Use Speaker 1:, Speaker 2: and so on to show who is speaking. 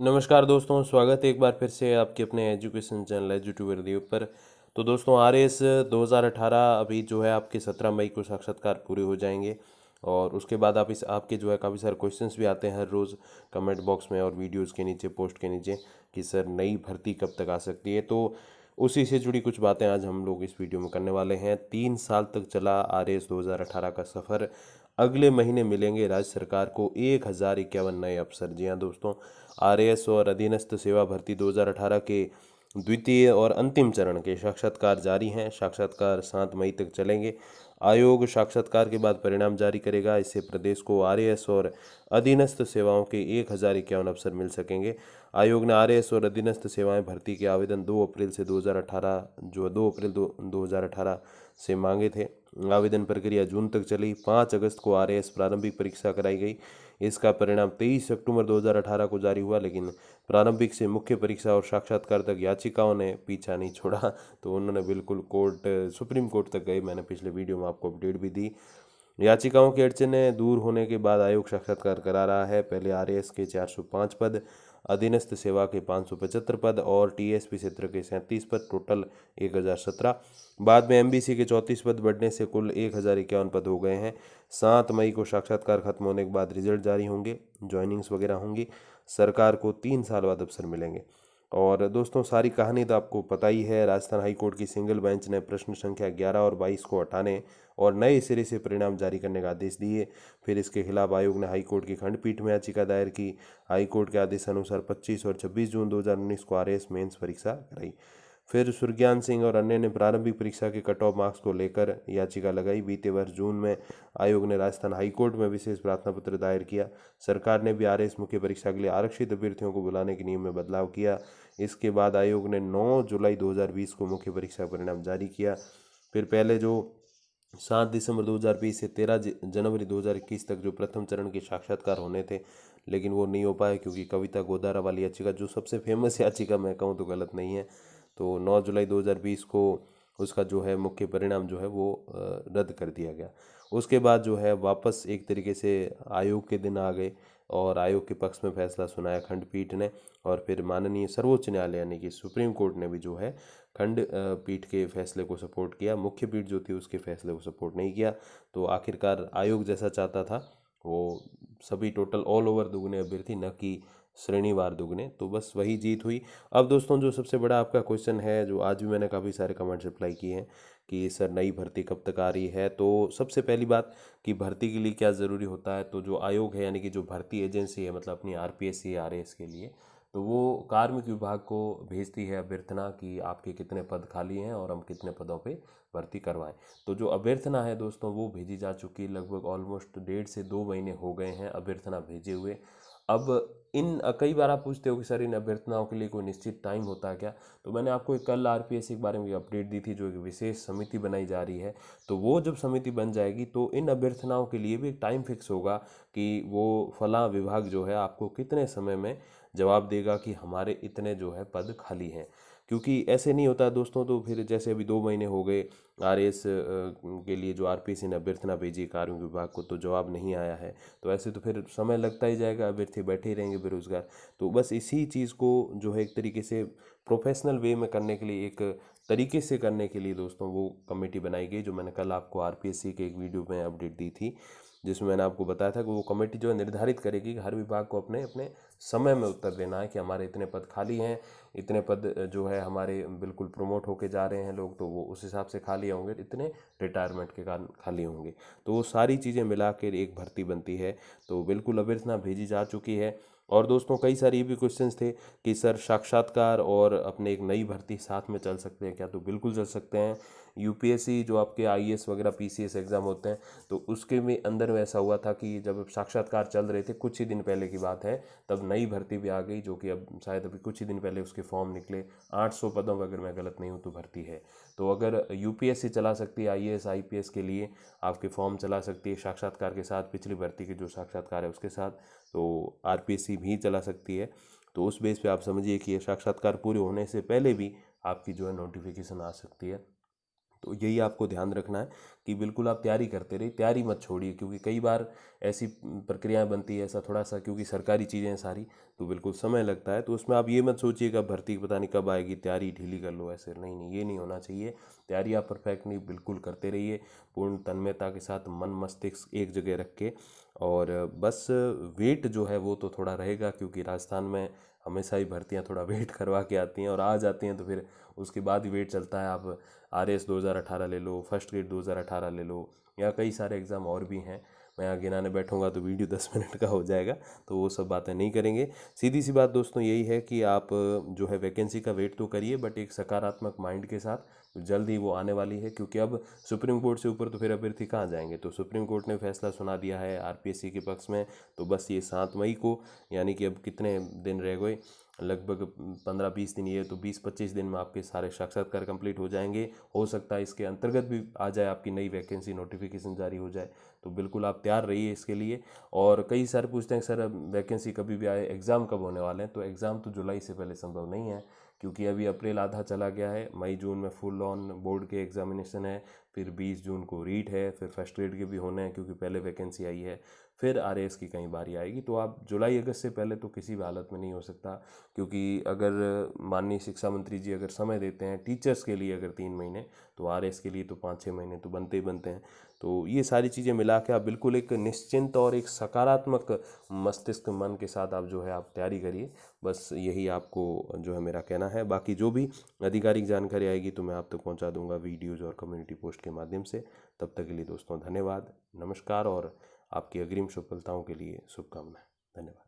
Speaker 1: नमस्कार दोस्तों, स्वागत है एक बार फिर से आपके अपने एजुकेशन चैनल एजुट्यूबर दी पर तो दोस्तों, आर एस दो हज़ार अठारह अभी जो है आपके सत्रह मई को साक्षात्कार पूरे हो जाएँगे और उसके बाद आप इस, आपके जो है काफ़ी सारे क्वेश्चंस भी आते हैं हर रोज़ कमेंट बॉक्स में और वीडियोज़ के नीचे पोस्ट के नीचे कि सर नई भर्ती कब तक आ सकती है। तो उसी से जुड़ी कुछ बातें आज हम लोग इस वीडियो में करने वाले हैं। तीन साल तक चला आर एस दो हज़ार अठारह का सफ़र। अगले महीने मिलेंगे राज्य सरकार को एक हज़ार इक्यावन नए अफसर। जी हाँ दोस्तों, आरएएस और अधीनस्थ सेवा भर्ती 2018 के द्वितीय और अंतिम चरण के साक्षात्कार जारी हैं। साक्षात्कार सात मई तक चलेंगे। आयोग साक्षात्कार के बाद परिणाम जारी करेगा। इससे प्रदेश को आरएएस और अधीनस्थ सेवाओं के एक हज़ार इक्यावन अवसर मिल सकेंगे। आयोग ने आरएएस और अधीनस्थ सेवाएँ भर्ती के आवेदन 2 अप्रैल से 2018 जो 2 अप्रैल दो, 2018 से मांगे थे। आवेदन प्रक्रिया जून तक चली। पाँच अगस्त को आर प्रारंभिक परीक्षा कराई गई। इसका परिणाम तेईस अक्टूबर 2018 को जारी हुआ लेकिन प्रारंभिक से मुख्य परीक्षा और साक्षात्कार तक याचिकाओं ने पीछा नहीं छोड़ा तो उन्होंने बिल्कुल कोर्ट सुप्रीम कोर्ट तक गए। मैंने पिछले वीडियो में आपको अपडेट भी दी। याचिकाओं की अड़चने दूर होने के बाद आयोग साक्षात्कार करा रहा है। पहले आरएस के 405 पद, अधीनस्थ सेवा के पाँच सौ पचहत्तर पद और टीएसपी क्षेत्र के सैंतीस पद, टोटल एक हज़ार सत्रह। बाद में एमबीसी के चौंतीस पद बढ़ने से कुल एक हज़ार इक्यावन पद हो गए हैं। सात मई को साक्षात्कार खत्म होने के बाद रिज़ल्ट जारी होंगे, ज्वाइनिंग्स वगैरह होंगी। सरकार को तीन साल बाद अवसर मिलेंगे। और दोस्तों, सारी कहानी तो आपको पता ही है, राजस्थान हाईकोर्ट की सिंगल बेंच ने प्रश्न संख्या ग्यारह और बाईस को हटाने और नए सिरे से परिणाम जारी करने का आदेश दिए। फिर इसके खिलाफ आयोग ने हाईकोर्ट की खंडपीठ में याचिका दायर की। हाईकोर्ट के आदेश अनुसार 25 और 26 जून 2019 को आर एस मेन्स परीक्षा कराई। फिर सुरज्ञान सिंह और अन्य ने प्रारंभिक परीक्षा के कट ऑफ़ मार्क्स को लेकर याचिका लगाई। बीते वर्ष जून में आयोग ने राजस्थान हाईकोर्ट में विशेष प्रार्थना पत्र दायर किया। सरकार ने भी आर मुख्य परीक्षा के लिए आरक्षित अभ्यर्थियों को बुलाने के नियम में बदलाव किया। इसके बाद आयोग ने 9 जुलाई 2020 को मुख्य परीक्षा परिणाम जारी किया। फिर पहले जो सात दिसंबर 2020 से तेरह जनवरी 2021 तक जो प्रथम चरण के साक्षात्कार होने थे, लेकिन वो नहीं हो पाए क्योंकि कविता गोदारा वाली याचिका, जो सबसे फ़ेमस याचिका मैं कहूँ तो गलत नहीं है। तो 9 जुलाई 2020 को उसका जो है मुख्य परिणाम जो है वो रद्द कर दिया गया। उसके बाद जो है वापस एक तरीके से आयोग के दिन आ गए और आयोग के पक्ष में फैसला सुनाया खंडपीठ ने और फिर माननीय सर्वोच्च न्यायालय यानी कि सुप्रीम कोर्ट ने भी जो है खंड पीठ के फैसले को सपोर्ट किया। मुख्य पीठ जो थी उसके फैसले को सपोर्ट नहीं किया। तो आखिरकार आयोग जैसा चाहता था वो सभी टोटल ऑल ओवर दुगने अभ्यर्थी, न कि श्रेणीवार दुगने। तो बस वही जीत हुई। अब दोस्तों, जो सबसे बड़ा आपका क्वेश्चन है, जो आज भी मैंने काफ़ी सारे कमेंट्स रिप्लाई किए हैं, कि सर नई भर्ती कब तक आ रही है? तो सबसे पहली बात कि भर्ती के लिए क्या ज़रूरी होता है? तो जो आयोग है, यानी कि जो भर्ती एजेंसी है मतलब अपनी R P S C R S के लिए तो वो कार्मिक विभाग को भेजती है अभ्यर्थना कि आपके कितने पद खाली हैं और हम कितने पदों पे भर्ती करवाएँ। तो जो अभ्यर्थना है दोस्तों, वो भेजी जा चुकी है। लगभग ऑलमोस्ट डेढ़ से दो महीने हो गए हैं अभ्यर्थना भेजे हुए। अब इन, कई बार आप पूछते हो कि सर इन अभ्यर्थनाओं के लिए कोई निश्चित टाइम होता है क्या? तो मैंने आपको एक, कल आर पी एस के बारे में अपडेट दी थी, जो एक विशेष समिति बनाई जा रही है। तो वो जब समिति बन जाएगी तो इन अभ्यर्थनाओं के लिए भी एक टाइम फिक्स होगा कि वो फला विभाग जो है आपको कितने समय में जवाब देगा कि हमारे इतने जो है पद खाली हैं। क्योंकि ऐसे नहीं होता दोस्तों तो फिर जैसे अभी दो महीने हो गए आर एस के लिए जो आर पी सी ने अभ्यर्थना भेजी कार्मिक विभाग को तो जवाब नहीं आया है। तो ऐसे तो फिर समय लगता ही जाएगा, अभ्यर्थी बैठे ही रहेंगे बेरोजगार। तो बस इसी चीज़ को जो है एक तरीके से प्रोफेशनल वे में करने के लिए, एक तरीके से करने के लिए दोस्तों, वो कमेटी बनाई गई, जो मैंने कल आपको आर पी एस सी के एक वीडियो में अपडेट दी थी। जिसमें मैंने आपको बताया था कि वो कमेटी जो है निर्धारित करेगी कि हर विभाग को अपने अपने समय में उत्तर देना है कि हमारे इतने पद खाली हैं, इतने पद जो है हमारे बिल्कुल प्रमोट होके जा रहे हैं लोग तो वो उस हिसाब से खाली होंगे, इतने रिटायरमेंट के कारण खाली होंगे। तो वो सारी चीज़ें मिला कर एक भर्ती बनती है तो बिल्कुल अभ्यर्थना भेजी जा चुकी है। और दोस्तों, कई सारे ये भी क्वेश्चन थे कि सर साक्षात्कार और अपने एक नई भर्ती साथ में चल सकते हैं, क्या तो बिल्कुल चल सकते हैं। यूपीएससी जो आपके आईएएस वगैरह, पीसीएस एग्ज़ाम होते हैं तो उसके में अंदर ऐसा हुआ था कि जब साक्षात्कार चल रहे थे, कुछ ही दिन पहले की बात है, तब नई भर्ती भी आ गई, जो कि अब शायद अभी कुछ ही दिन पहले उसके फॉर्म निकले। 800 पदों में अगर मैं गलत नहीं हूँ तो भर्ती है। तो अगर यूपीएससी चला सकती है, आईएएस, आईपीएस के लिए आपके फॉर्म चला सकती है, साक्षात्कार के साथ, पिछली भर्ती के जो साक्षात्कार है उसके साथ तो आरपीएससी भी चला सकती है। तो उस बेस पे आप समझिए कि ये साक्षात्कार पूरे होने से पहले भी आपकी जो है नोटिफिकेशन आ सकती है। तो यही आपको ध्यान रखना है कि बिल्कुल आप तैयारी करते रहिए, तैयारी मत छोड़िए, क्योंकि कई बार ऐसी प्रक्रियाएँ बनती है ऐसा थोड़ा सा क्योंकि सरकारी चीज़ें हैं सारी तो बिल्कुल समय लगता है तो उसमें आप ये मत सोचिएगा भर्ती पता नहीं कब आएगी, तैयारी ढीली कर लो, ऐसे नहीं नहीं, ये नहीं होना चाहिए। तैयारी आप परफेक्ट नहीं, बिल्कुल करते रहिए, पूर्ण तन्मयता के साथ मन मस्तिष्क एक जगह रख के, और बस वेट जो है वो तो थोड़ा रहेगा, क्योंकि राजस्थान में हमेशा ही भर्तियाँ थोड़ा वेट करवा के आती हैं और आ जाती हैं तो फिर उसके बाद ही वेट चलता है। आप आर एस दो हज़ार अठारह ले लो, फ़र्स्ट ग्रेड दो हज़ार अठारह ले लो या कई सारे एग्ज़ाम और भी हैं। मैं यहाँ गिनाने बैठूँगा तो वीडियो दस मिनट का हो जाएगा तो वो सब बातें नहीं करेंगे। सीधी सी बात दोस्तों यही है कि आप जो है वैकेंसी का वेट तो करिए बट एक सकारात्मक माइंड के साथ जल्द ही वो आने वाली है, क्योंकि अब सुप्रीम कोर्ट से ऊपर तो फिर अभ्यर्थी कहाँ जाएँगे? तो सुप्रीम कोर्ट ने फैसला सुना दिया है आरपीएससी के पक्ष में तो बस ये सात मई को, यानी कि अब कितने दिन रह गए? लगभग पंद्रह बीस दिन ये तो बीस पच्चीस दिन में आपके सारे साक्षात्कार कंप्लीट हो जाएँगे। हो सकता है इसके अंतर्गत भी आ जाए, आपकी नई वैकेंसी नोटिफिकेशन जारी हो जाए। तो बिल्कुल आप तैयार रहिए इसके लिए। और कई सारे पूछते हैं, सर वैकेंसी कभी भी आए, एग्ज़ाम कब होने वाले हैं? तो एग्ज़ाम तो जुलाई से पहले संभव नहीं है। क्योंकि अभी अप्रैल आधा चला गया है, मई, जून में फुल ऑन बोर्ड के एग्जामिनेशन है, फिर 20 जून को रीट है, फिर फ़र्स्ट ग्रेड के भी होने हैं क्योंकि पहले वैकेंसी आई है। फिर आरएस की कहीं बारी आएगी। तो आप जुलाई, अगस्त से पहले तो किसी भी हालत में नहीं हो सकता, क्योंकि अगर माननीय शिक्षा मंत्री जी अगर समय देते हैं, टीचर्स के लिए अगर तीन महीने तो आरएस के लिए तो पाँच छः महीने तो बनते ही बनते हैं। तो ये सारी चीज़ें मिला के आप बिल्कुल एक निश्चिंत और एक सकारात्मक मस्तिष्क मन के साथ आप जो है, आप तैयारी करिए। बस यही आपको जो है मेरा कहना है। बाकी जो भी आधिकारिक जानकारी आएगी तो मैं आप तक तो पहुँचा दूँगा वीडियोज़ और कम्युनिटी पोस्ट के माध्यम से। तब तक के लिए दोस्तों धन्यवाद, नमस्कार और आपकी अग्रिम सफलताओं के लिए शुभकामनाएँ। धन्यवाद।